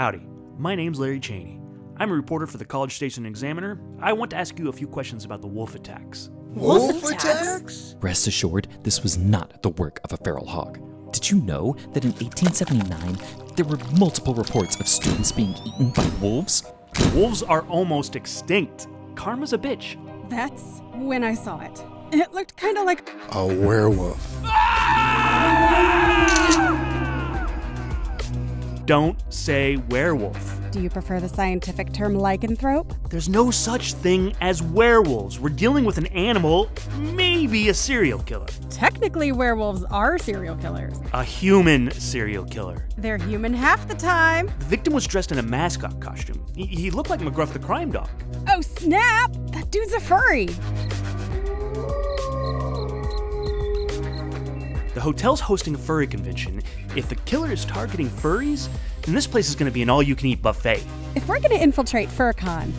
Howdy, my name's Larry Cheney. I'm a reporter for the College Station Examiner. I want to ask you a few questions about the wolf attacks. Wolf attacks? Rest assured, this was not the work of a feral hog. Did you know that in 1879 there were multiple reports of students being eaten by wolves? Wolves are almost extinct. Karma's a bitch. That's when I saw it. It looked kind of like A werewolf. Don't say werewolf. Do you prefer the scientific term lycanthrope? There's no such thing as werewolves. We're dealing with an animal, maybe a serial killer. Technically, werewolves are serial killers. A human serial killer. They're human half the time. The victim was dressed in a mascot costume. He, he looked like McGruff the crime dog. Oh, snap! That dude's a furry. The hotel's hosting a furry convention. If the killer is targeting furries, then this place is going to be an all you can eat buffet. If we're gonna infiltrate FurCon,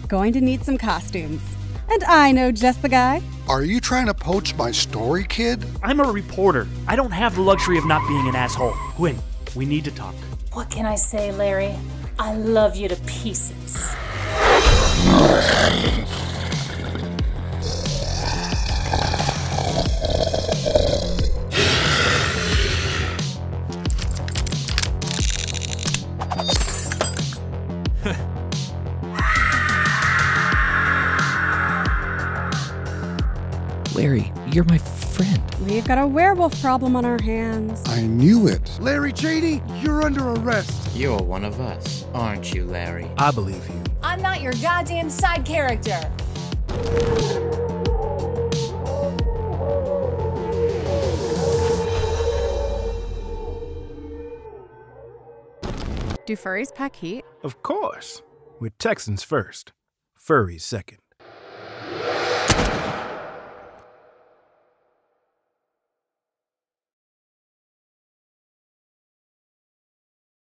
we're going to need some costumes. And I know just the guy. Are you trying to poach my story, kid? I'm a reporter. I don't have the luxury of not being an asshole. Gwen, we need to talk. What can I say, Larry? I love you to pieces. Larry, you're my friend. We've got a werewolf problem on our hands. I knew it. Larry Cheney, you're under arrest. You're one of us, aren't you, Larry? I believe you. I'm not your goddamn side character. Do furries pack heat? Of course. We're Texans first, furries second.